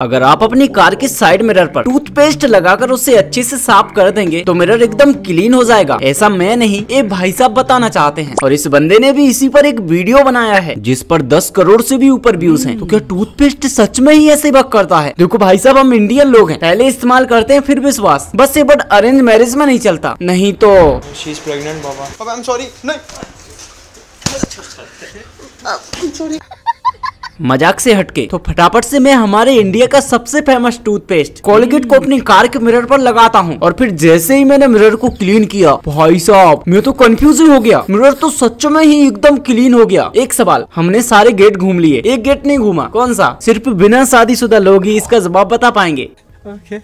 अगर आप अपनी कार के साइड मिरर पर टूथपेस्ट लगाकर उसे अच्छे से साफ़ कर देंगे तो मिरर एकदम क्लीन हो जाएगा। ऐसा मैं नहीं ये भाई साहब बताना चाहते हैं। और इस बंदे ने भी इसी पर एक वीडियो बनाया है जिस पर 10 करोड़ से भी ऊपर व्यूज़ हैं। तो क्या टूथपेस्ट सच में ही ऐसे वर्क करता है? देखो भाई साहब हम इंडियन लोग हैं। पहले इस्तेमाल करते हैं फिर विश्वास। बस ये बट अरेंज मैरिज में नहीं चलता। नहीं तो शी बाबा बाबा आई एम सॉरी नहीं। सॉरी मज़ाक से हटके। तो फटाफट से मैं हमारे इंडिया का सबसे फ़ेमस टूथपेस्ट कोलगेट को अपनी कार के मिरर पर लगाता हूँ। और फिर जैसे ही मैंने मिरर को क्लीन किया, भाई साहब, मैं तो कंफ्यूज हो गया। मिरर तो सच में ही एकदम क्लीन हो गया। एक सवाल, हमने सारे गेट घूम लिए? एक गेट नहीं घूमा। कौन सा? सिर्फ़ बिना शादीशुदा लोग ही इसका जवाब बता पाएँगे। ओके